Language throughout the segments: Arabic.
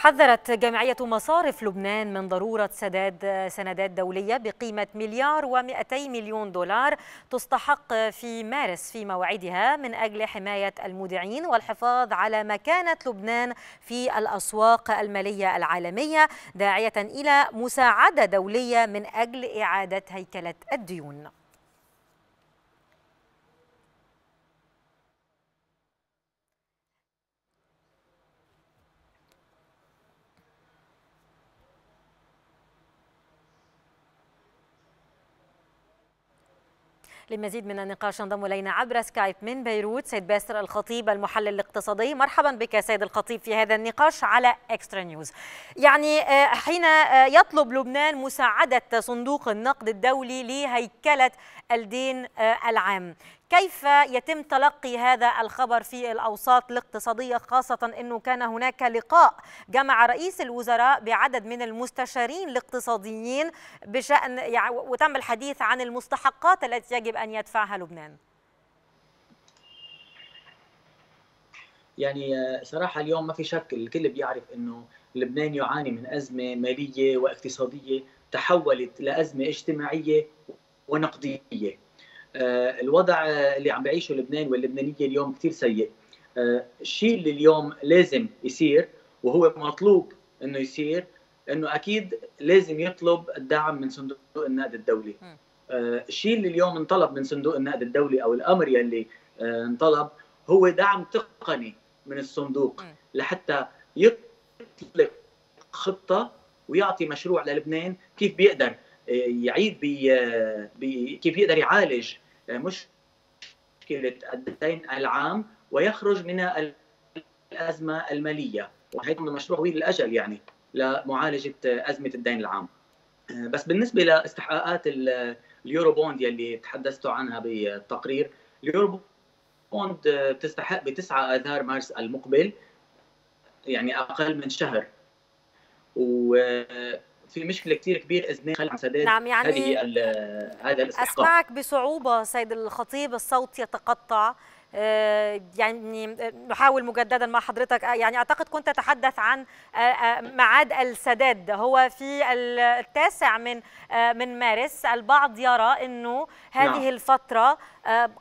حذرت جمعية مصارف لبنان من ضرورة سداد سندات دولية بقيمة مليار و200 مليون دولار تستحق في مارس في موعدها من أجل حماية المودعين والحفاظ على مكانة لبنان في الأسواق المالية العالمية داعية إلى مساعدة دولية من أجل إعادة هيكلة الديون. لمزيد من النقاش انضم إلينا عبر سكايب من بيروت سيد ياسر الخطيب المحلل الاقتصادي. مرحبا بك سيد الخطيب في هذا النقاش على اكسترا نيوز يعني حين يطلب لبنان مساعدة صندوق النقد الدولي لهيكلة الدين العام. كيف يتم تلقي هذا الخبر في الأوساط الاقتصادية خاصة إنه كان هناك لقاء جمع رئيس الوزراء بعدد من المستشارين الاقتصاديين يعني وتم الحديث عن المستحقات التي يجب أن يدفعها لبنان. يعني صراحة اليوم ما في شك الكل بيعرف إنه لبنان يعاني من أزمة مالية واقتصادية تحولت لأزمة اجتماعية ونقدية. الوضع اللي عم بعيشه لبنان واللبنانية اليوم كثير سيء. الشيء اللي اليوم لازم يصير وهو مطلوب إنه يصير إنه أكيد لازم يطلب الدعم من صندوق النقد الدولي. الشيء اللي اليوم انطلب من صندوق النقد الدولي أو الأمر يلي انطلب هو دعم تقني من الصندوق لحتى يطلق خطة ويعطي مشروع للبنان كيف بيقدر. يعيد كيف يقدر يعالج مشكلة الدين العام ويخرج من الأزمة المالية. وهذا مشروع طويل الأجل يعني لمعالجة أزمة الدين العام. بس بالنسبة لاستحقاقات ال Eurobond يلي تحدثتوا عنها بالتقرير ال Eurobond بتستحق ب 9 آذار مارس المقبل يعني أقل من شهر. و في مشكلة كثير كبيره اذنين خلع سداد نعم يعني هذه هذا الاستحقاق أسمعك بصعوبة سيد الخطيب الصوت يتقطع. يعني نحاول مجددا مع حضرتك. يعني أعتقد كنت تتحدث عن ميعاد السداد هو في التاسع من من مارس. البعض يرى إنه هذه نعم. الفترة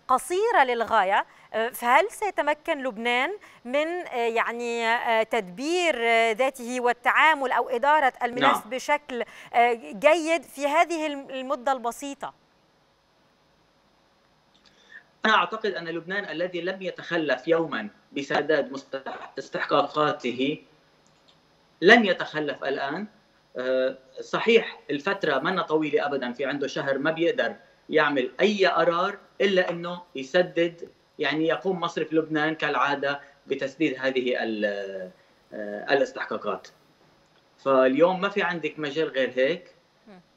قصيرة للغاية. فهل سيتمكن لبنان من يعني تدبير ذاته والتعامل أو إدارة الملف نعم. بشكل جيد في هذه المدة البسيطة؟ أنا أعتقد أن لبنان الذي لم يتخلف يوما بسداد استحقاقاته لن يتخلف الآن صحيح الفترة منا طويلة أبدا في عنده شهر ما بيقدر يعمل أي قرار إلا أنه يسدد يعني يقوم مصرف لبنان كالعادة بتسديد هذه الاستحقاقات. فاليوم ما في عندك مجال غير هيك.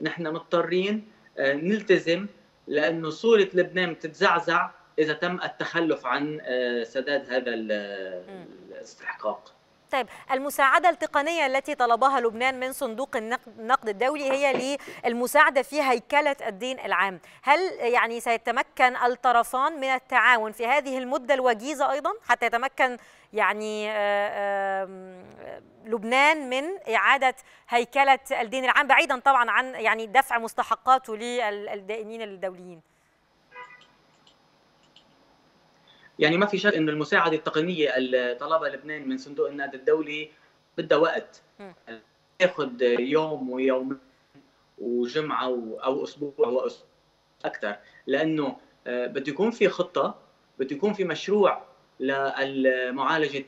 نحن مضطرين نلتزم لأنه صورة لبنان بتتزعزع إذا تم التخلف عن سداد هذا الاستحقاق. طيب المساعدة التقنية التي طلبها لبنان من صندوق النقد الدولي هي للمساعدة في هيكلة الدين العام. هل يعني سيتمكن الطرفان من التعاون في هذه المدة الوجيزة أيضا؟ حتى يتمكن يعني لبنان من إعادة هيكلة الدين العام بعيدا طبعا عن يعني دفع مستحقاته للدائنين الدوليين. يعني ما في شك إنه المساعدة التقنية اللي طلبها لبنان من صندوق النقد الدولي بدها وقت. ياخذ يوم ويوم وجمعة أو أسبوع واسبوع أكثر لأنه بده يكون في خطة بده يكون في مشروع لمعالجه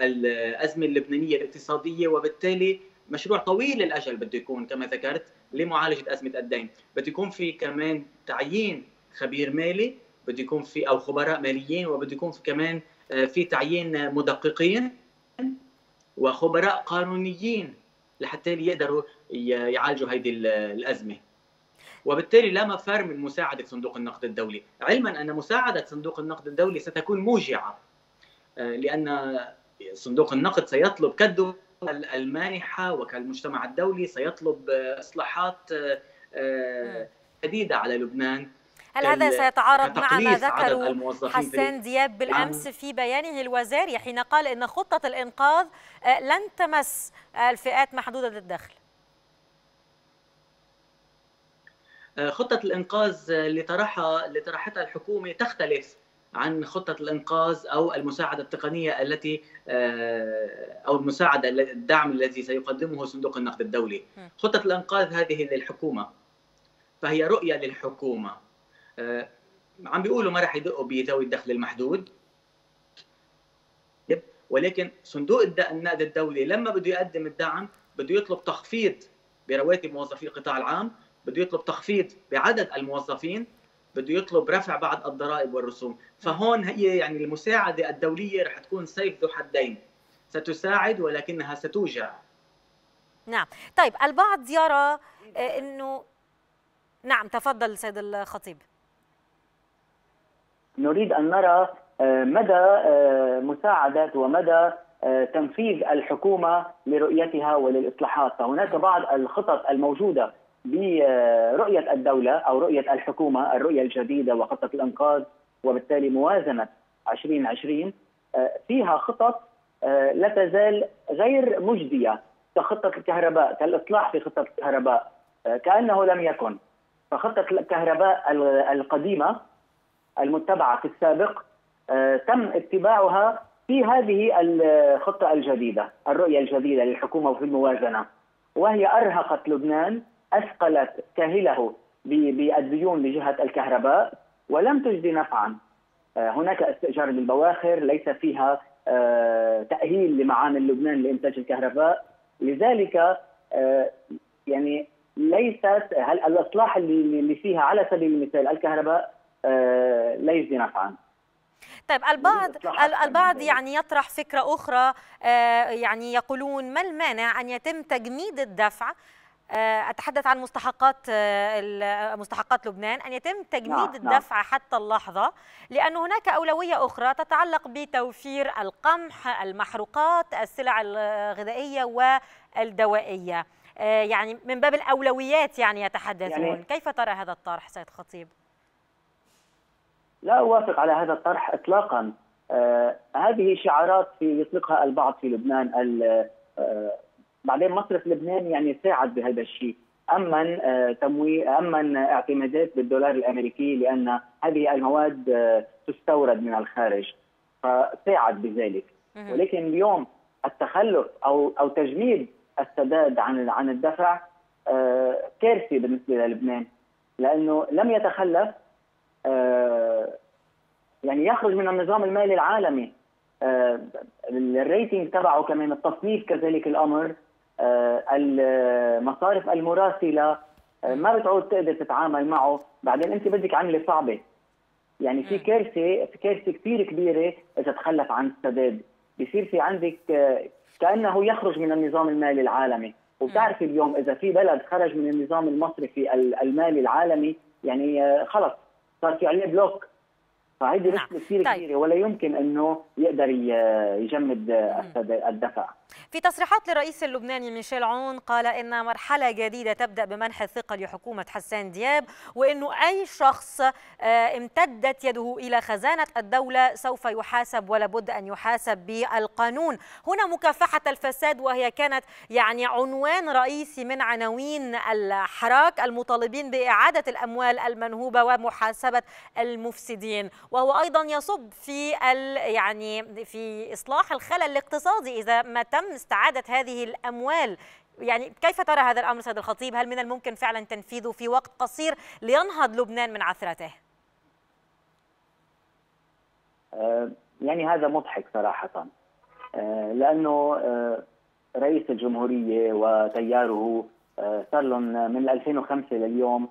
الأزمة اللبنانية الاقتصادية وبالتالي مشروع طويل الاجل بده يكون كما ذكرت لمعالجة أزمة الدين. بده يكون في كمان تعيين خبير مالي بده يكون في أو خبراء ماليين وبده يكون في كمان في تعيين مدققين وخبراء قانونيين لحتى يقدروا يعالجوا هذه الأزمة. وبالتالي لا مفر من مساعدة صندوق النقد الدولي. علما أن مساعدة صندوق النقد الدولي ستكون موجعة لأن صندوق النقد سيطلب كالدول المانحة وكالمجتمع الدولي سيطلب إصلاحات جديده على لبنان. هل هذا سيتعارض مع ما ذكره حسان دياب بالأمس في بيانه الوزاري حين قال إن خطة الإنقاذ لن تمس الفئات محدودة الدخل خطة الإنقاذ اللي طرحها اللي طرحتها الحكومة تختلف عن خطة الإنقاذ أو المساعدة التقنية التي أو المساعدة الدعم الذي سيقدمه صندوق النقد الدولي. خطة الإنقاذ هذه للحكومة فهي رؤية للحكومة. عم بيقولوا ما راح يدقوا بذوي الدخل المحدود. ولكن صندوق النقد الدولي لما بده يقدم الدعم بده يطلب تخفيض برواتب موظفي القطاع العام بده يطلب تخفيض بعدد الموظفين بده يطلب رفع بعض الضرائب والرسوم. فهون هي يعني المساعدة الدولية رح تكون سيف ذو حدين. ستساعد ولكنها ستوجع. نعم. طيب البعض يرى أنه نعم تفضل سيد الخطيب. نريد أن نرى مدى مساعدة ومدى تنفيذ الحكومة لرؤيتها وللإصلاحات. فهناك بعض الخطط الموجودة برؤية الدولة أو رؤية الحكومة الرؤية الجديدة وخطة الإنقاذ وبالتالي موازنة 2020 فيها خطط لا تزال غير مجدية كخطة الكهرباء كالإصلاح في خطة الكهرباء كأنه لم يكن. فخطة الكهرباء القديمة المتبعة في السابق تم اتباعها في هذه الخطة الجديدة الرؤية الجديدة للحكومة في الموازنة وهي أرهقت لبنان أثقلت كاهله بالديون لجهة الكهرباء ولم تجدي نفعا. هناك استئجار للبواخر ليس فيها تأهيل لمعامل لبنان لإنتاج الكهرباء، لذلك يعني ليست الإصلاح اللي فيها على سبيل المثال الكهرباء لا يجدي نفعا. طيب البعض البعض يعني يطرح فكرة أخرى يعني يقولون ما المانع أن يتم تجميد الدفع؟ أتحدث عن مستحقات مستحقات لبنان أن يتم تجميد نعم الدفع نعم. حتى اللحظة لأن هناك أولوية أخرى تتعلق بتوفير القمح المحروقات السلع الغذائية والدوائية. يعني من باب الأولويات يعني يتحدثون. يعني كيف ترى هذا الطرح سيد خطيب؟ لا أوافق على هذا الطرح اطلاقا. آه هذه شعارات في يطلقها البعض في لبنان. آه بعدين مصرف لبنان يعني ساعد بهذا الشيء. امن تمويل امن اعتمادات بالدولار الأمريكي لأن هذه المواد تستورد من الخارج فساعد بذلك. ولكن اليوم التخلف أو أو تجميد السداد عن عن الدفع كارثه بالنسبة للبنان لأنه لم يتخلف يعني يخرج من النظام المالي العالمي الريتنج تبعه كمان التصنيف كذلك الأمر المصارف المراسلة ما بتعود تقدر تتعامل معه. بعدين أنت بدك عملة صعبة. يعني في كارثة في كارثة كثير كبيرة إذا تخلف عن السداد. بصير في عندك كأنه يخرج من النظام المالي العالمي. وبتعرفي اليوم إذا في بلد خرج من النظام المصرفي المالي العالمي يعني خلص صار في عليه بلوك. فهيدي نعم. كثير طيب. كبيرة ولا يمكن إنه يقدر يجمد الدفع. في تصريحات للرئيس اللبناني ميشيل عون قال إن مرحلة جديدة تبدأ بمنح الثقة لحكومة حسان دياب وانه أي شخص امتدت يده إلى خزانة الدولة سوف يحاسب ولا بد أن يحاسب بالقانون. هنا مكافحة الفساد وهي كانت يعني عنوان رئيسي من عناوين الحراك المطالبين بإعادة الأموال المنهوبة ومحاسبة المفسدين. وهو أيضا يصب في يعني في إصلاح الخلل الاقتصادي إذا ما تم استعادة هذه الأموال. يعني كيف ترى هذا الأمر سيد الخطيب؟ هل من الممكن فعلا تنفيذه في وقت قصير لينهض لبنان من عثرته؟ يعني هذا مضحك صراحة. لأنه رئيس الجمهورية وتياره صار لهم من 2005 لليوم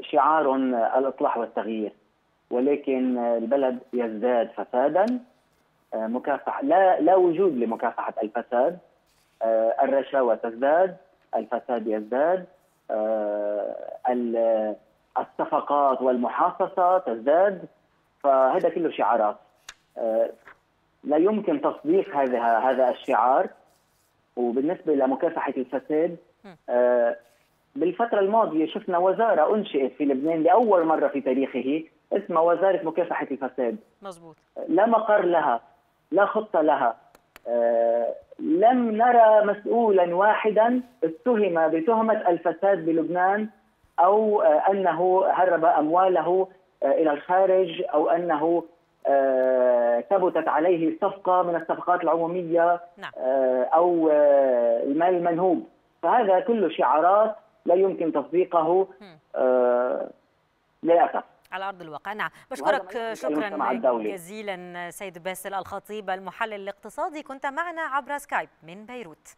شعار الإصلاح والتغيير. ولكن البلد يزداد فسادا مكافحه لا لا وجود لمكافحة الفساد. الرشاوى تزداد الفساد يزداد الصفقات والمحاصصة تزداد فهذا كله شعارات. لا يمكن تصديق هذا هذا الشعار. وبالنسبة لمكافحه الفساد بالفترة الماضية شفنا وزارة أنشئت في لبنان لأول مرة في تاريخه اسمها وزارة مكافحة الفساد. مزبوط لا مقر لها لا خطة لها. آه، لم نرى مسؤولا واحدا اتهم بتهمة الفساد بلبنان أو آه، أنه هرب أمواله آه، إلى الخارج أو أنه ثبتت عليه صفقة من الصفقات العمومية نعم. أو المال المنهوب. فهذا كله شعارات لا يمكن تصديقه للأسف. على أرض الواقع. نعم بشكرك شكرا جزيلا سيد باسل الخطيب المحلل الاقتصادي. كنت معنا عبر سكايب من بيروت.